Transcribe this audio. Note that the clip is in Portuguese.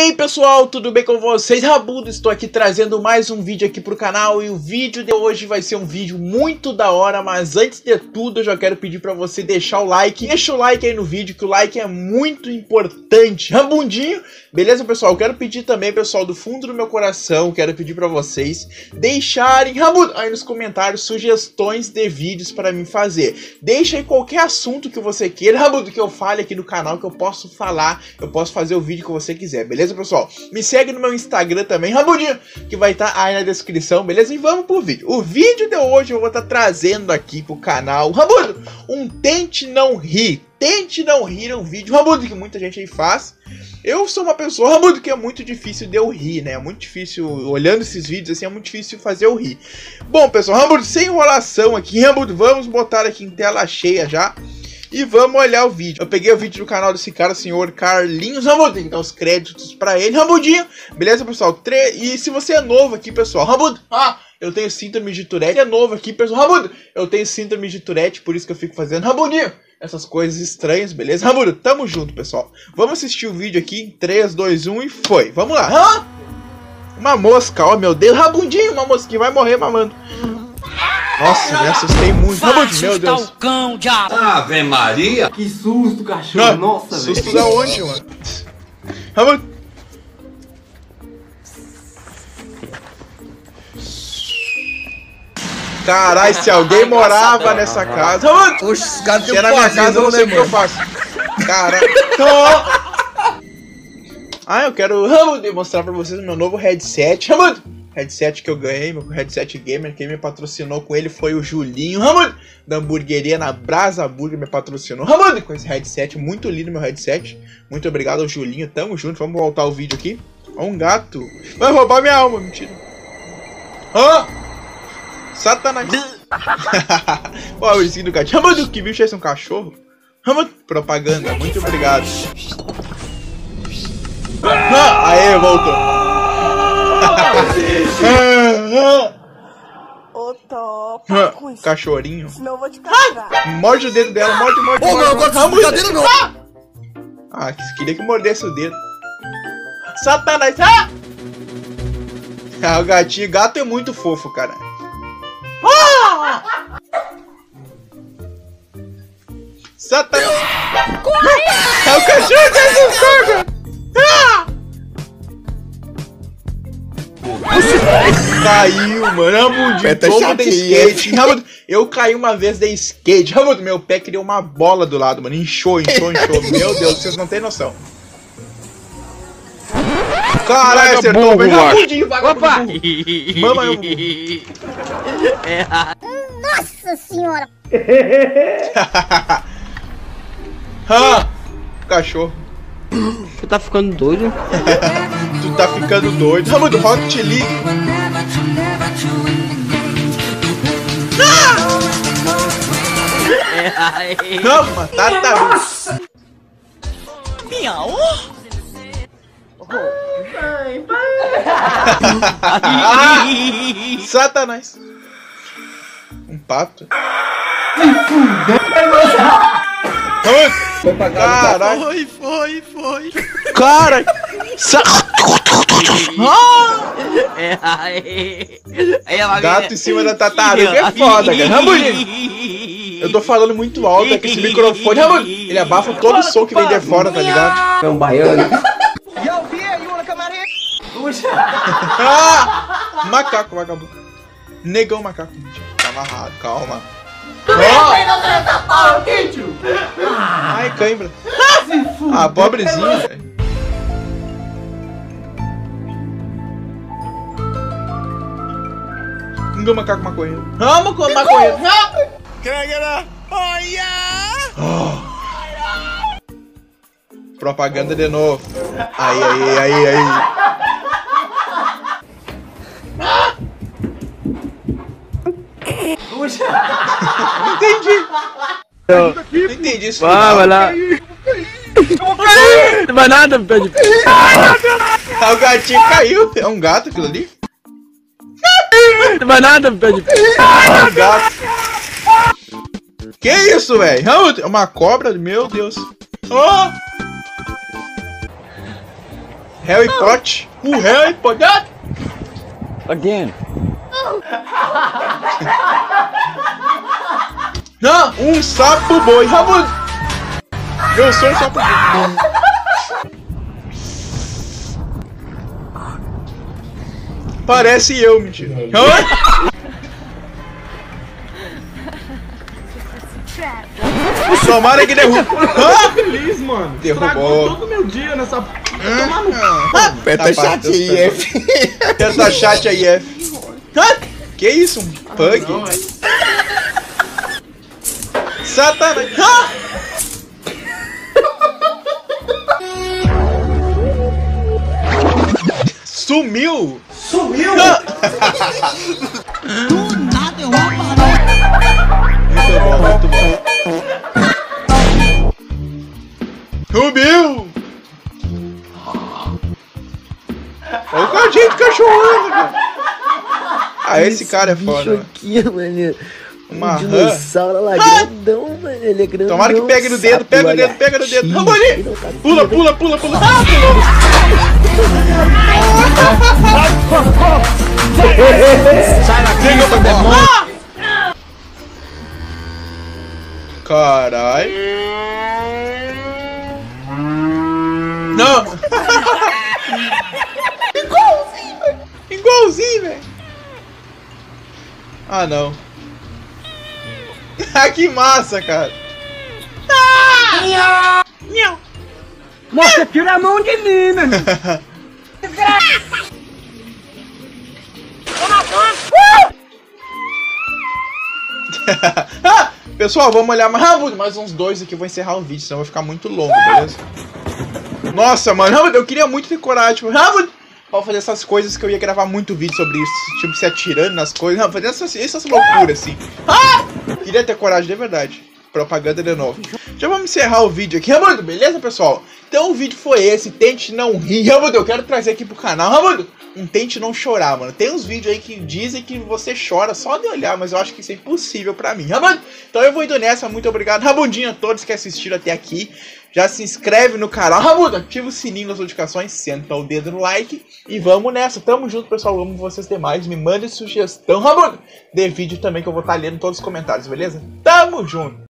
aí pessoal, tudo bem com vocês? Rabudo, estou aqui trazendo mais um vídeo aqui pro canal e o vídeo de hoje vai ser um vídeo muito da hora, mas antes de tudo eu já quero pedir para você deixar o like, deixa o like aí no vídeo que o like é muito importante, Rabundinho, beleza pessoal? Eu quero pedir também pessoal do fundo do meu coração, quero pedir para vocês deixarem, Rabudo, aí nos comentários sugestões de vídeos para mim fazer, deixa aí qualquer assunto que você queira, Rabudo, que eu fale aqui no canal, que eu posso falar, eu posso fazer o vídeo que você quiser, beleza, pessoal? Me segue no meu Instagram também, Rabudinho, que vai estar tá aí na descrição, beleza? E vamos pro vídeo. O vídeo de hoje eu vou estar tá trazendo aqui pro canal, Rabudo, um tente não rir. Tente não rir é um vídeo, Rabudo, que muita gente aí faz. Eu sou uma pessoa, Rabudo, que é muito difícil de eu rir, né? É muito difícil, olhando esses vídeos assim, é muito difícil fazer eu rir. Bom, pessoal, Rabudo, sem enrolação aqui, Rabudo, vamos botar aqui em tela cheia já. E vamos olhar o vídeo. Eu peguei o vídeo do canal desse cara, senhor Carlinhos Rambudinho. Então os créditos pra ele. Rambudinho. Beleza, pessoal? Tre... E se você é novo aqui, pessoal. Rambudo. Ah, eu tenho síndrome de Tourette. É novo aqui, pessoal. Rambudo. Eu tenho síndrome de Tourette, por isso que eu fico fazendo Rambudinho. Essas coisas estranhas, beleza? Rambudo, tamo junto, pessoal. Vamos assistir o vídeo aqui. 3, 2, 1 e foi. Vamos lá. Uma mosca, ó, oh, meu Deus. Rabundinho, uma mosquinha vai morrer mamando. Nossa, me assustei muito. Fácil, meu Deus. Cão, Ave Maria. Que susto, cachorro. Ah, Nossa, velho. Susto da onde, mano? Vamos. Caralho, se alguém morava nessa casa. Oxe, os caras Se era minha casa, eu não sei o que eu faço. Caralho. Ah, eu quero demonstrar pra vocês o meu novo headset. Vamos headset que eu ganhei, meu headset gamer, quem me patrocinou com ele foi o Julinho Ramon, da hamburgueria na Brasa Burger, me patrocinou. Ramon, com esse headset, muito lindo meu headset. Muito obrigado ao Julinho, tamo junto, vamos voltar o vídeo aqui. Ó, um gato. Vai roubar minha alma, mentira. Ó! Oh! Satanás! Ó, o skin do gatinho. Ramon, que bicho é esse? Um cachorro? Ramon, propaganda, muito obrigado. Ah, aê, voltou. Ô, topa com isso. Cachorrinho. Senão eu vou te castrar. Morde o dedo dela, morde, morde. Ô, morde, não, agora morde. brincadeira não. Ah! ah, queria que mordesse o dedo. Satanás. Ah! ah, o gatinho. Gato é muito fofo, cara. Ah! Satanás. Corre! É o cachorro que assustou, Caiu, mano. Tá como de skate. Ramudinho, eu caí uma vez de skate. Meu pé criou uma bola do lado, mano. Inchou, inchou, inchou. meu Deus, vocês não tem noção. Caralho, acertou. Burro, Ramudinho, vagabundo. Mama eu. Nossa senhora. ah, cachorro. Tu tá ficando doido? tu tá ficando doido. Ramo do Rocket League. Ah! Calma, tá, tá. Miau. Satanás. Um pato. Foi pra casa. Caralho. Foi, foi, foi. Cara. Sa ah! Gato em cima da tartaruga é foda, cara. Eu tô falando muito alto aqui esse microfone. Ele abafa todo o som que vem de fora, tá ligado? É um baiano. ah! Macaco, vagabundo. Negão macaco. Tá amarrado, calma. Ai, cãibra. Ah, pobrezinho, velho. Engama macaco maconheiro. Amo com maconheiro. Oh. Propaganda de novo. Aí, aí, aí, aí. Não entendi. Não entendi isso. Vai, vai lá. Não vai nada, pé de Ah, o gatinho caiu. É um gato aquilo ali? Não vai nada, pé de É um gato. Que isso, velho? Uma cobra? Meu Deus. Oh! Harry Potter. O Harry Potter. Again. Não, um sapo boi. Rabudo. Eu sou um sapo boi. Parece eu, mentira. Tomara que derruba. Hã? Feliz, mano. Derrubou. Todo meu dia nessa. Tomar no Aperta Tá chat bom, aí, tá F. Tenta chat aí, F. Que isso? Um pug? É- Satanás. Hã? Sumiu? Sumiu? Do nada eu Muito bom, muito bom. Sumiu! Olha o cachorro de cachorro, cara. Ah, esse cara é foda. mano. aqui, mano. Uma um rã. dinossauro lá grandão, mano. Ele é grandão. Tomara que pegue no dedo, sapo, pega no dedo, pega no dedo. Ramboli! não tá Pula, pula, pula, pula. Ah, pulou. Sai daqui, demônio. Carai. Não. Igualzinho, velho. Igualzinho, velho. Ah, não. Ah, que massa, cara. Ah! Miau. Nossa, tira a mão de mim, meu irmão. Ah, Pessoal, vamos olhar mais. Mais uns dois aqui, vou encerrar o vídeo, senão vai ficar muito longo, beleza? Nossa, mano, eu queria muito ter coragem, tipo, pra fazer essas coisas que eu ia gravar muito vídeo sobre isso. Tipo, se atirando nas coisas, fazer essas, essas loucuras assim. Ah! Queria ter coragem, de verdade. Propaganda de novo. Já vamos encerrar o vídeo aqui, Ramundo, beleza, pessoal? Então o vídeo foi esse, tente não rir. Ramundo, eu quero trazer aqui pro canal, Ramundo, um tente não chorar, mano. Tem uns vídeos aí que dizem que você chora só de olhar, mas eu acho que isso é impossível pra mim, Ramundo. Então eu vou indo nessa, muito obrigado, Ramundinho, a todos que assistiram até aqui. Já se inscreve no canal, Ramundo, ativa o sininho das notificações, senta o dedo no like e vamos nessa. Tamo junto, pessoal, amo vocês demais. Me mande sugestão, Ramundo, de vídeo também que eu vou estar lendo todos os comentários, beleza? Tamo junto!